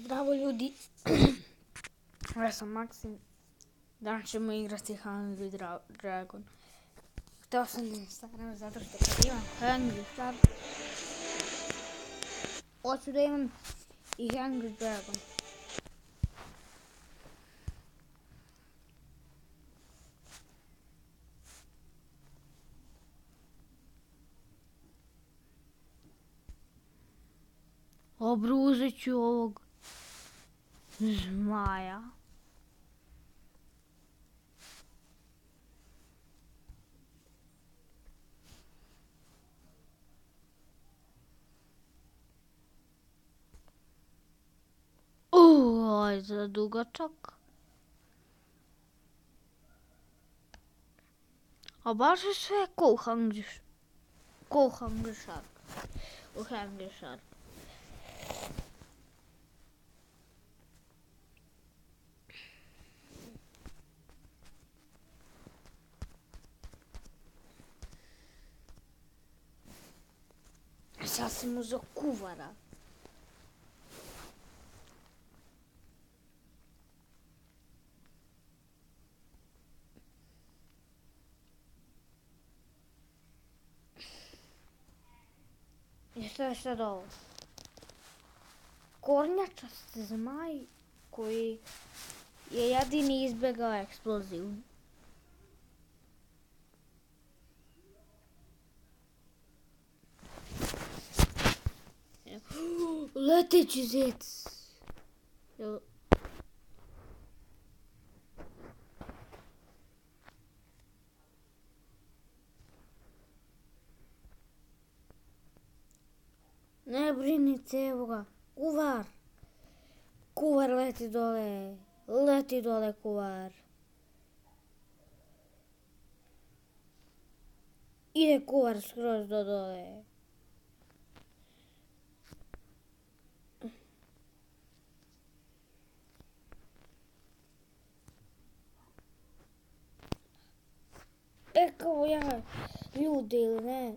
Zdravo ljudi, ja sam Maksim, danas ćemo igrati Hungry Dra Dragon. Htio sam da instagram zato što kad imam Hungry Star, hoću da imam i Hungry Dragon. Obruzit ću ovog zmaja. Oj, za dugačak. A baš je sve ko u Hungry, ko u Hungry Shark. U Hungry Shark. Sad sam uzao kuvara. I šta je sad ovo? Kornjačasti zmaj koji je jedini izbjegao eksploziju. Leteći zec. Jel... Ne brinite, evo ga. Kuvar. Kuvar leti dole. Leti dole kuvar. Ide kuvar skroz do dole. E kao ja, ljudi ili ne.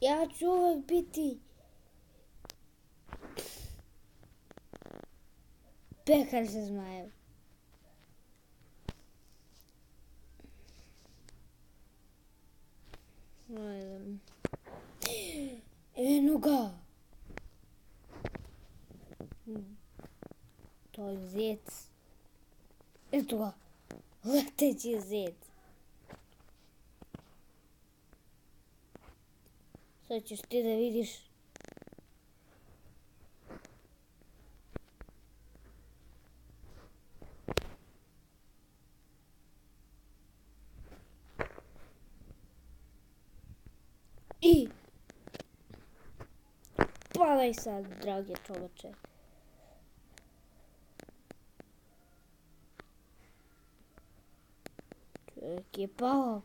Ja ću uvek biti pekar sa zmajem. Eno ga. To je zec. Eto ga. Leteći zec. Sad ćeš ti da vidiš. I padaj sad, dragi čoveče. Ekipa.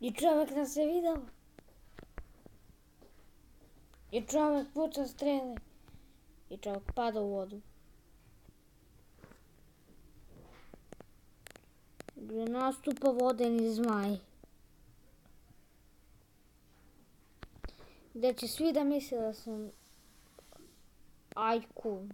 I čovjek nas je vidio. I čovjek puca strele. I čovjek pada u vodu. Gdje nastupa vodeni zmaj. Gdje će svi da misle da sam ajkun.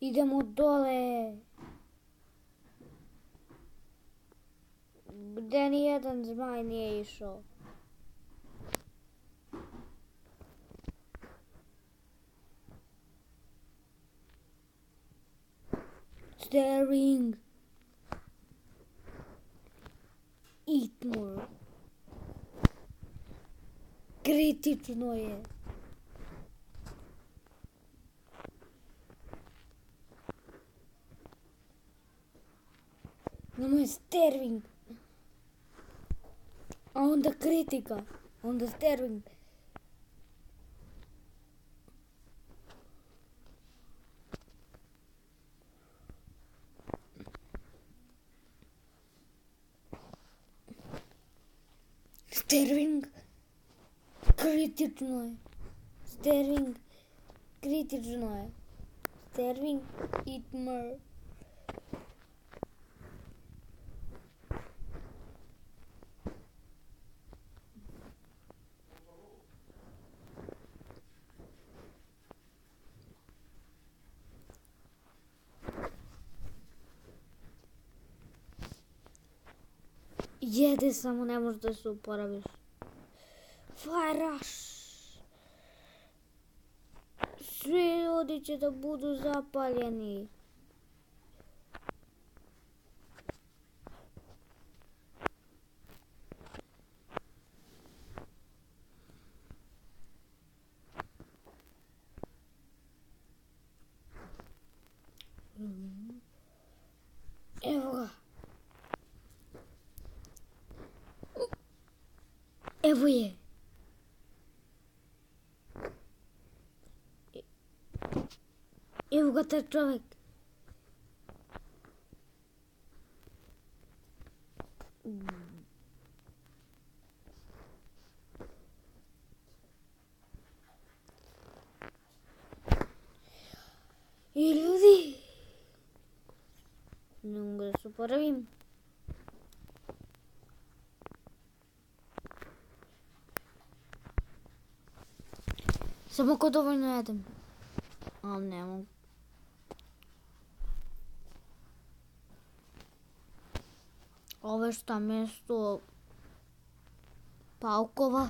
Idemo dole. Ten jeden z najmniejszą. Staring. Eat more. Критичное. No, мы стервинг. A onda crítica. A onda Sterling. Sterling crítico, não é? Sterling crítico, não é? Sterling Itmer. Jede samo, ne možeš da se uporabiš. Faraš. Svi ljudi će da budu zapaljeni. Evo ga. Evo je. Evo ga taj čovjek. I ljudi. Ne mogu da Samo ko dovoljno jedem. Ali ne mogu. Ovo je šta mjesto paukova.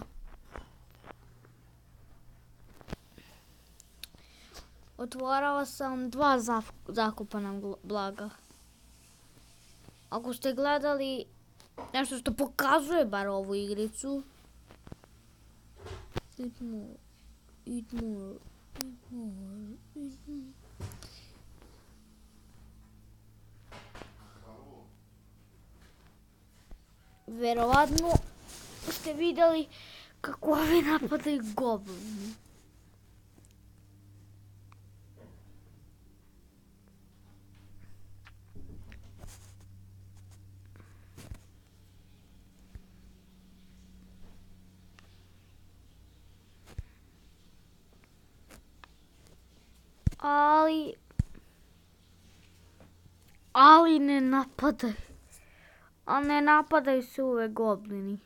Otvorala sam dva zakupana blaga. Ako ste gledali nešto što pokazuje bar ovu igricu, idemo eat more, eat more, eat more. Вероятно сте видели какво ви напада гоблин. Ali ali ne napadaju. A ne napadaju se uvek goblini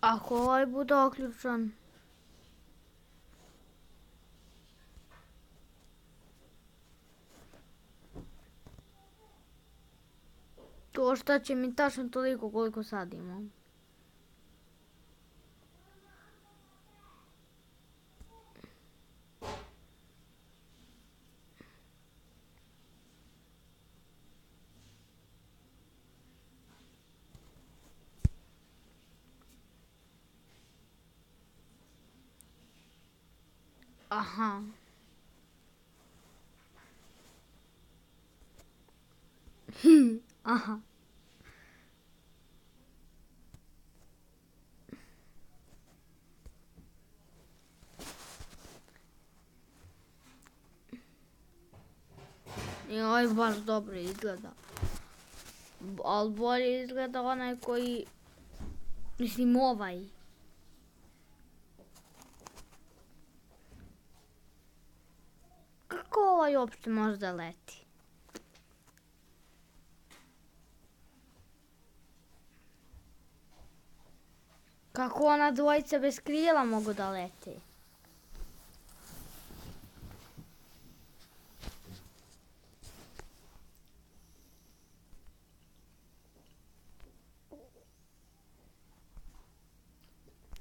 Ako ovaj bude oključan. To šta će mi tačno toliko koliko sad imam. Aha. Hmm, aha. I ovaj baš dobro izgleda. Ali bolje izgleda onaj koji... Mislim ovaj. Li uopšte može da leti? Kako ona dvojica bez krila mogu da leti?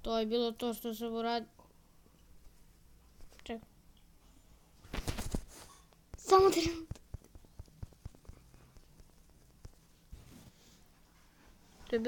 To je bilo to što se uradio. Samo trenut. To je